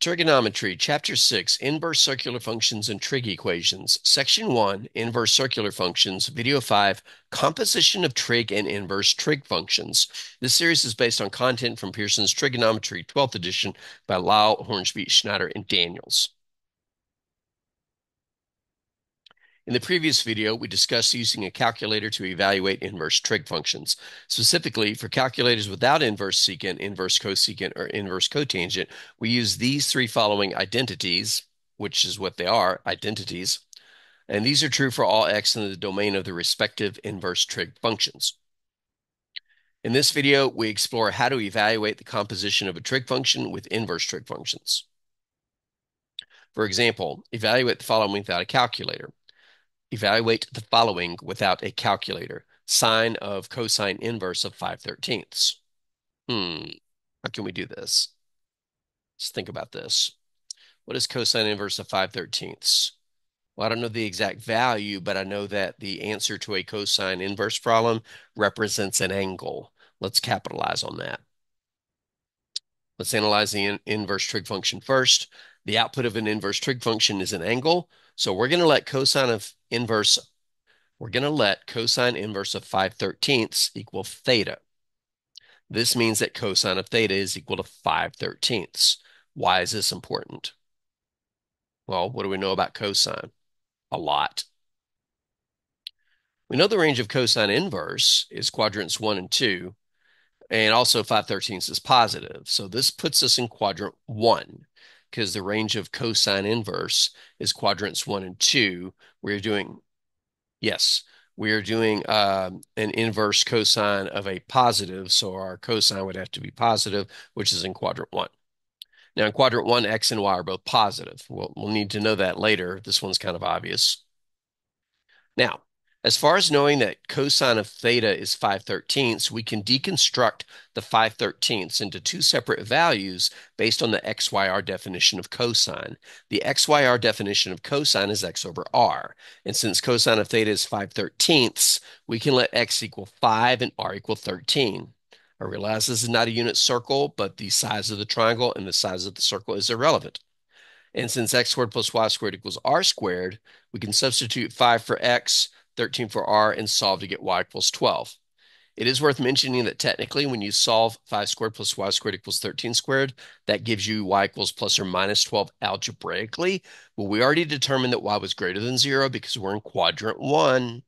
Trigonometry, Chapter 6, Inverse Circular Functions and Trig Equations, Section 1, Inverse Circular Functions, Video 5, Composition of Trig and Inverse Trig Functions. This series is based on content from Pearson's Trigonometry 12th edition by Lial, Hornsby, Schneider, and Daniels. In the previous video, we discussed using a calculator to evaluate inverse trig functions. Specifically, for calculators without inverse secant, inverse cosecant, or inverse cotangent, we use these three following identities, which is what they are, identities. And these are true for all x in the domain of the respective inverse trig functions. In this video, we explore how to evaluate the composition of a trig function with inverse trig functions. For example, evaluate the following without a calculator. Evaluate the following without a calculator. Sine of cosine inverse of 5 thirteenths. Hmm, how can we do this? Let's think about this. What is cosine inverse of 5 thirteenths? Well, I don't know the exact value, but I know that the answer to a cosine inverse problem represents an angle. Let's capitalize on that. Let's analyze the in inverse trig function first. The output of an inverse trig function is an angle. So we're going to let cosine of inverse, we're going to let cosine inverse of 5 thirteenths equal theta. This means that cosine of theta is equal to 5 thirteenths. Why is this important? Well, what do we know about cosine? A lot. We know the range of cosine inverse is quadrants 1 and 2, and also 5 thirteenths is positive. So this puts us in quadrant 1 because the range of cosine inverse is quadrants one and two. We're doing, yes, we are doing uh, an inverse cosine of a positive. So our cosine would have to be positive, which is in quadrant one. Now in quadrant one, X and Y are both positive. We'll, we'll need to know that later. This one's kind of obvious. Now, as far as knowing that cosine of theta is 5 thirteenths, we can deconstruct the 5 thirteenths into two separate values based on the XYR definition of cosine. The XYR definition of cosine is x over r. And since cosine of theta is 5 thirteenths, we can let x equal 5 and r equal 13. I realize this is not a unit circle, but the size of the triangle and the size of the circle is irrelevant. And since x squared plus y squared equals r squared, we can substitute 5 for x, 13 for r, and solve to get y equals 12. It is worth mentioning that technically when you solve 5 squared plus y squared equals 13 squared, that gives you y equals plus or minus 12 algebraically. But we already determined that y was greater than 0 because we're in quadrant 1.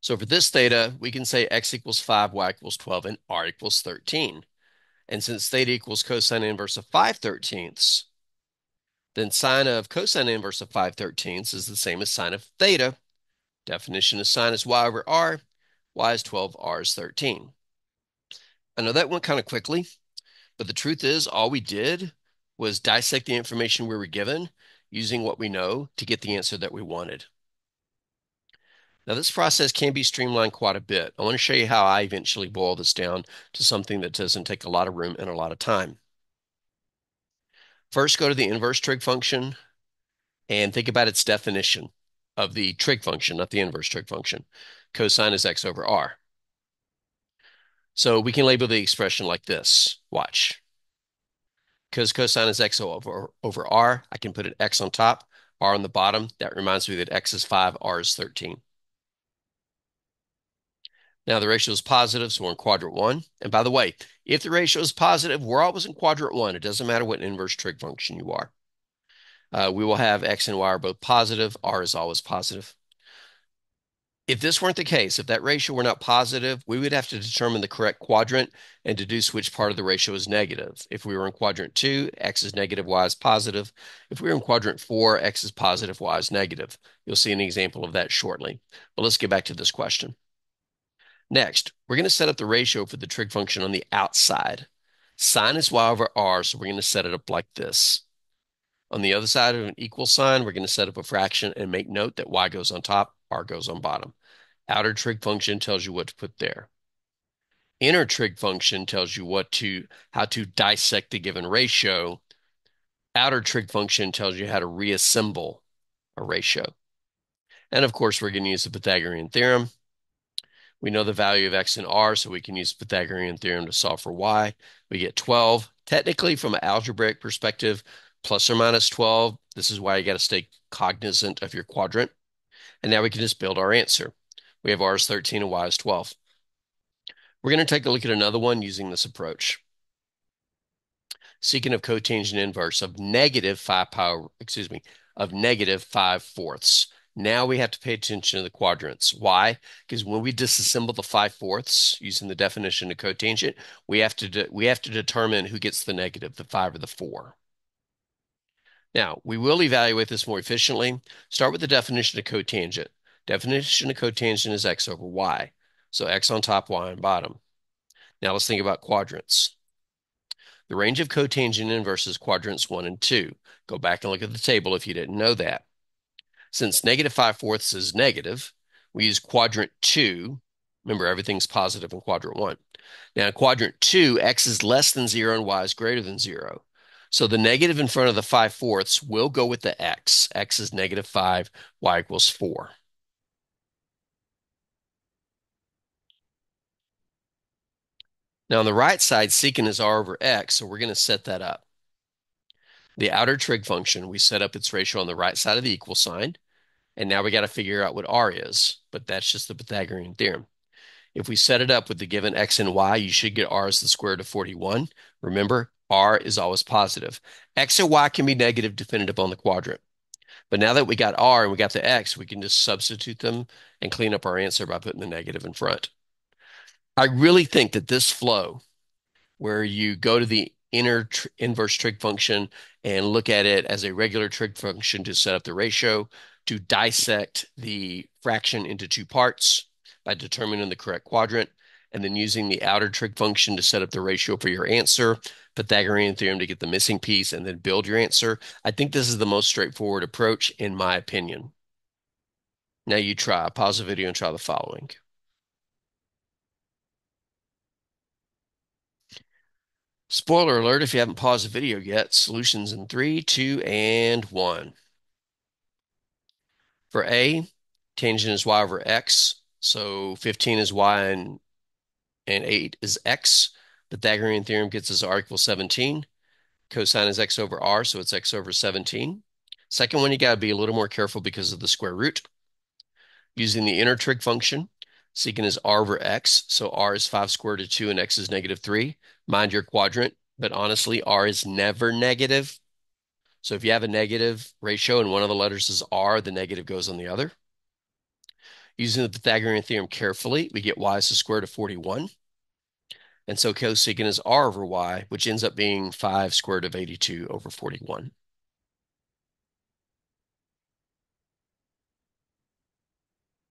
So for this theta, we can say x equals 5, y equals 12, and r equals 13. And since theta equals cosine inverse of 5 thirteenths, then sine of cosine inverse of 5 thirteenths is the same as sine of theta. Definition of sine is y over r. y is 12, r is 13. I know that went kind of quickly, but the truth is all we did was dissect the information we were given using what we know to get the answer that we wanted. Now this process can be streamlined quite a bit. I want to show you how I eventually boil this down to something that doesn't take a lot of room and a lot of time. First, go to the inverse trig function and think about its definition of the trig function, not the inverse trig function. Cosine is x over r. So we can label the expression like this. Watch. Because cosine is x over, over r, I can put an x on top, r on the bottom. That reminds me that x is 5, r is 13. Now the ratio is positive, so we're in quadrant one. And by the way, if the ratio is positive, we're always in quadrant one. It doesn't matter what inverse trig function you are. Uh, we will have x and y are both positive. r is always positive. If this weren't the case, if that ratio were not positive, we would have to determine the correct quadrant and deduce which part of the ratio is negative. If we were in quadrant two, x is negative, y is positive. If we were in quadrant four, x is positive, y is negative. You'll see an example of that shortly. But let's get back to this question. Next, we're going to set up the ratio for the trig function on the outside. Sine is y over r, so we're going to set it up like this. On the other side of an equal sign, we're going to set up a fraction and make note that y goes on top, r goes on bottom. Outer trig function tells you what to put there. Inner trig function tells you what to how to dissect the given ratio. Outer trig function tells you how to reassemble a ratio. And of course, we're going to use the Pythagorean theorem We know the value of x and r, so we can use the Pythagorean theorem to solve for y. We get 12. Technically, from an algebraic perspective, plus or minus 12. This is why you got to stay cognizant of your quadrant. And now we can just build our answer. We have r is 13 and y is 12. We're going to take a look at another one using this approach. Secant of cotangent inverse of negative 5 power, excuse me, of negative 5 fourths. Now we have to pay attention to the quadrants. Why? Because when we disassemble the 5 fourths using the definition of cotangent, we have to we have to determine who gets the negative, the 5 or the 4. Now, we will evaluate this more efficiently. Start with the definition of cotangent. Definition of cotangent is x over y. So x on top, y on bottom. Now let's think about quadrants. The range of cotangent inverses quadrants 1 and 2. Go back and look at the table if you didn't know that. Since negative 5 fourths is negative, we use quadrant 2. Remember, everything's positive in quadrant 1. Now, in quadrant 2, x is less than 0 and y is greater than 0. So the negative in front of the 5 fourths will go with the x. x is negative 5, y equals 4. Now on the right side, secant is r over x, so we're going to set that up. The outer trig function, we set up its ratio on the right side of the equal sign, and now we got to figure out what r is, but that's just the Pythagorean theorem. If we set it up with the given x and y, you should get r as the square root of 41. Remember, r is always positive. x and y can be negative dependent upon the quadrant. But now that we got r and we got the x, we can just substitute them and clean up our answer by putting the negative in front. I really think that this flow, where you go to the inner tr inverse trig function and look at it as a regular trig function to set up the ratio, to dissect the fraction into two parts by determining the correct quadrant, and then using the outer trig function to set up the ratio for your answer, Pythagorean theorem to get the missing piece, and then build your answer. I think this is the most straightforward approach, in my opinion. Now you try. Pause the video and try the following. Spoiler alert, if you haven't paused the video yet, solutions in three, two, and one. For A, tangent is y over x, so 15 is y and, and 8 is x. Pythagorean theorem gets us r equals 17. Cosine is x over r, so it's x over 17. Second one, you got to be a little more careful because of the square root. Using the inner trig function, secant is r over x, so r is 5 squared of 2 and x is negative 3. Mind your quadrant, but honestly, r is never negative. So if you have a negative ratio and one of the letters is r, the negative goes on the other. Using the Pythagorean theorem carefully, we get y is the square root of 41. And so cosecant is r over y, which ends up being 5 squared of 82 over 41.